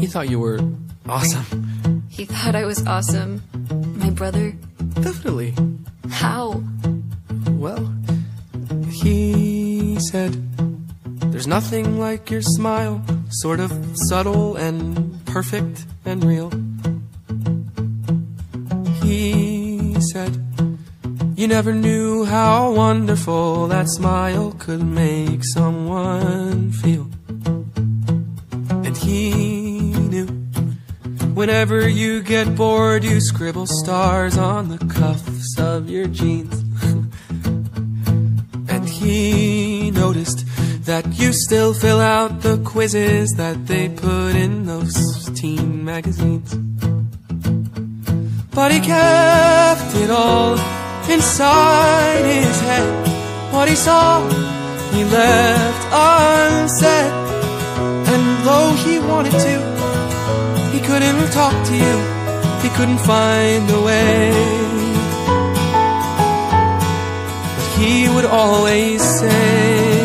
He thought you were awesome. He thought I was awesome. My brother. Definitely. How? Well, he said, There's nothing like your smile, sort of subtle and perfect and real. He said, You never knew how wonderful that smile could make someone feel. Whenever you get bored, you scribble stars on the cuffs of your jeans. And he noticed that you still fill out the quizzes that they put in those teen magazines. But he kept it all inside his head. What he saw, he left unsaid. And though he wanted to, couldn't talk to you. He couldn't find a way. But he would always say,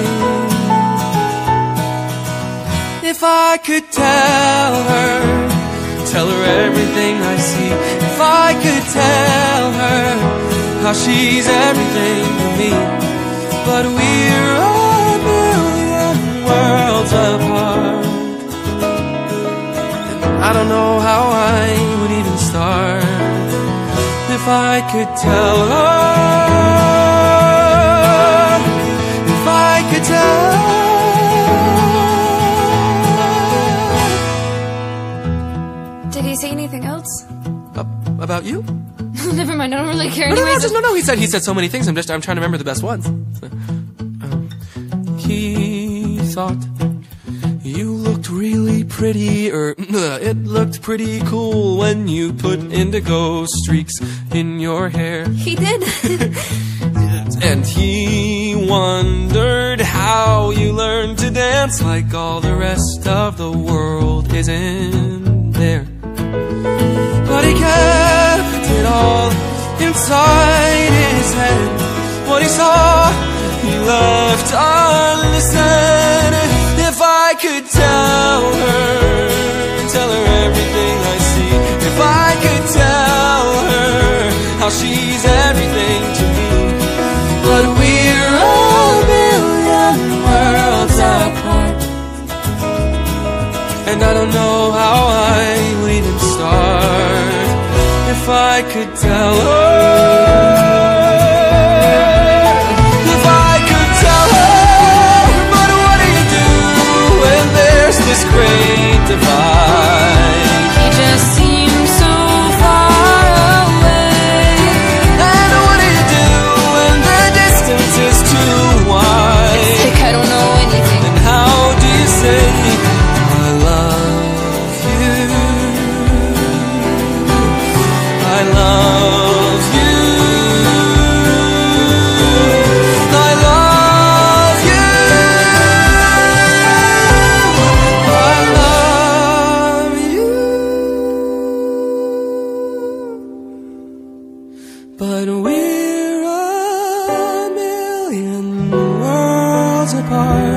If I could tell her, tell her everything I see. If I could tell her how she's everything to me. But we're a million worlds apart. I don't know I could tell her. If I could tell Did he say anything else? Ab- about you? Never mind, I don't really care No, no, no, just, no, no. He said he said so many things. I'm just I'm trying to remember the best ones. Um, he thought you looked really pretty, or er, it looked pretty cool when you put indigo streaks in your hair. He did. And he wondered how you learned to dance like all the rest of the world isn't there. But he kept it all inside his head. What he saw, he left unsaid. If I could tell tell If I could tell her how she's everything to me. But we're a million worlds apart. And I don't know how I would even start if I could tell her. If I apart